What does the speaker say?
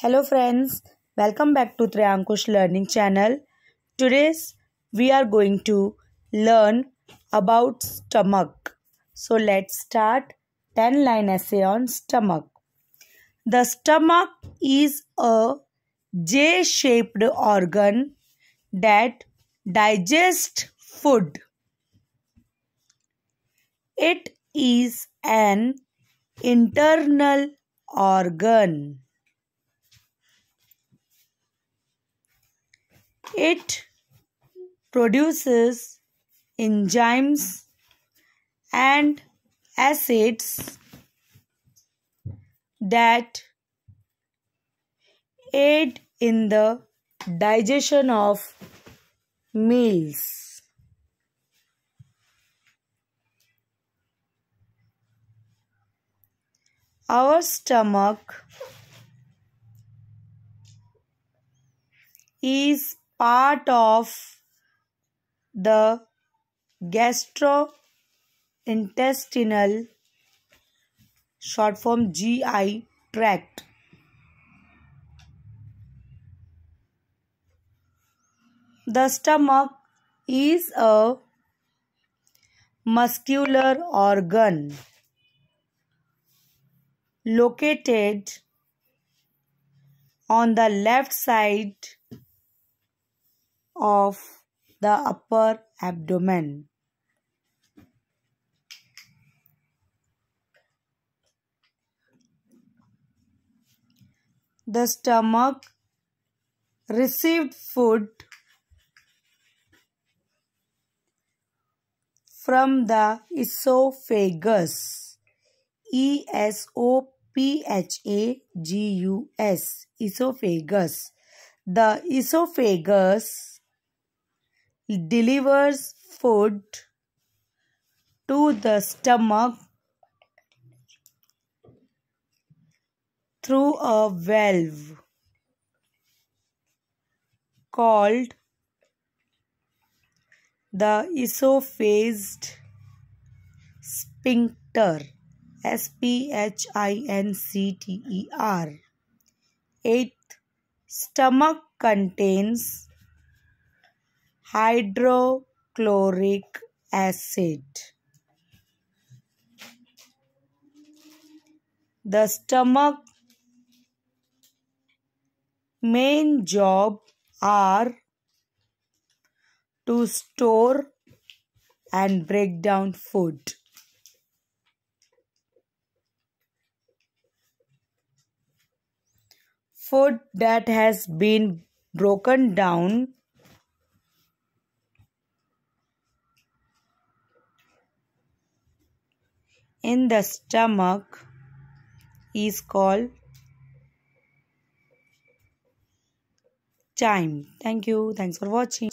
Hello friends, welcome back to Treyankush Learning Channel. Today we are going to learn about stomach. So let's start 10 line essay on stomach. The stomach is a J-shaped organ that digests food. It is an internal organ. It produces enzymes and acids that aid in the digestion of meals. Our stomach is part of the gastrointestinal short form GI tract. The stomach is a muscular organ located on the left side of the upper abdomen. The stomach received food from the esophagus. E S O P H A G U S. Esophagus. The esophagus delivers food to the stomach through a valve called the esophageal sphincter S P H I N C T E R. Eighth, stomach contains hydrochloric acid. The stomach main job are to store and break down food. Food that has been broken down in the stomach is called chyme. Thank you. Thanks for watching.